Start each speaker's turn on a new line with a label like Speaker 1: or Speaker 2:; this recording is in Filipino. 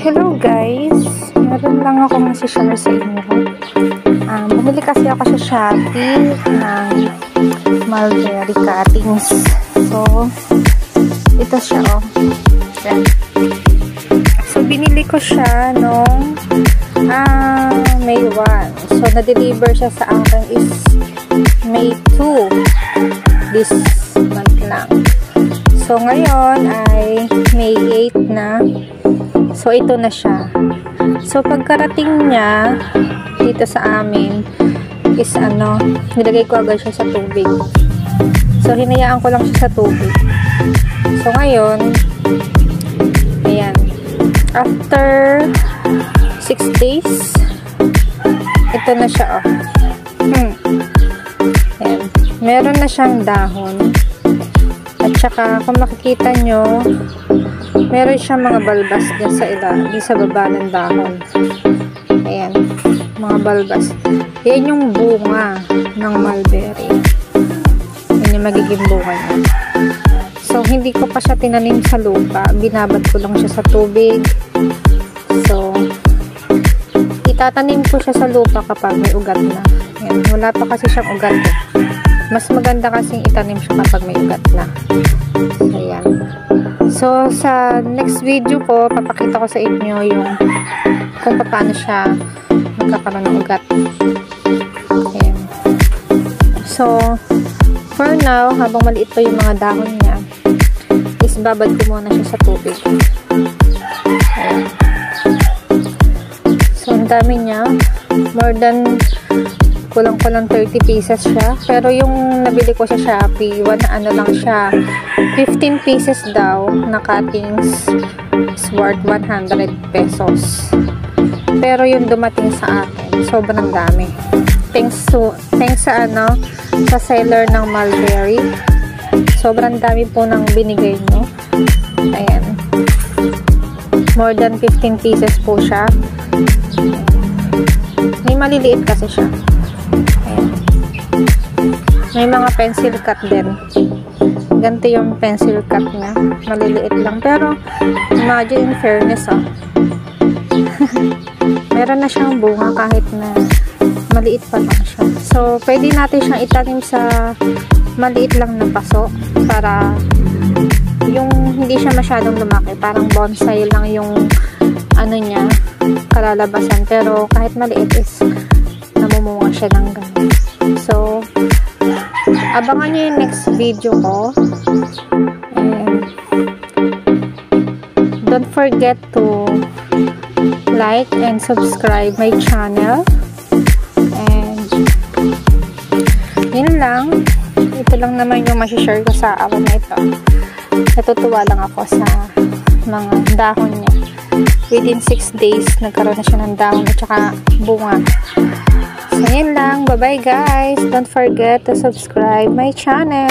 Speaker 1: Hello guys! Meron lang ako masishare sa inyo. Um, bumili kasi ako sa Shopee ng mulberry cuttings. So, ito siya oh. Yan. So, binili ko siya nung uh, May 1. So, na-deliver siya sa akin is May 2. This month lang. So, ngayon ay May 8 na. So, ito na siya. So, pagkarating niya dito sa amin is ano, nilagay ko agad siya sa tubig. So, hinayaan ko lang siya sa tubig. So, ngayon, ayan. After 6 days, ito na siya, oh. Hmm. Meron na siyang dahon. At saka, kung makikita nyo, meron siyang mga balbas dyan sa ila, dyan sa baba ng dahon. Ayan, mga balbas. Yan yung bunga ng mulberry. Yan yung magiging bunga niya. So, hindi ko pa siya tinanim sa lupa. Binabad ko lang siya sa tubig. So, itatanim ko siya sa lupa kapag may ugat na. Ayan, wala pa kasi siyang ugat eh. Mas maganda kasing itanim siya kapag may ugat na. Ayan. So, sa next video ko, papakita ko sa inyo yung kung paano siya magkakaroon ng ugat. Ayan. So, for now, habang maliit pa yung mga dahon niya, is babad ko muna siya sa tubig. Ayan. So, ang dami niya. More than kulang-kulang 30 pieces siya. Pero yung nabili ko sa Shopee, one ano lang siya, 15 pieces daw na cuttings is worth 100 pesos. Pero yung dumating sa akin, sobrang dami. Thanks to, thanks sa ano, sa seller ng Mulberry. Sobrang dami po nang binigay nyo. Ayan. More than 15 pieces po siya. May maliliit kasi siya. May mga pencil cut din. Ganito yung pencil cut niya. Maliliit lang. Pero, imagine in fairness, oh. Meron na siyang bunga kahit na maliit pa lang siya. So, pwede natin siyang itanim sa maliit lang na paso para yung hindi siya masyadong lumaki. Parang bonsai lang yung ano niya, kalalabasan. Pero, kahit maliit is namumunga siya ng ganun. So, abangan nyo yung next video ko. And, don't forget to like and subscribe my channel. And, yun lang. Ito lang naman yung masishare ko sa araw na ito. Natutuwa lang ako sa mga dahon niya. Within 6 days, nagkaroon na siya ng dahon at saka bunga. Yun lang. Bye-bye guys. Don't forget to subscribe my channel.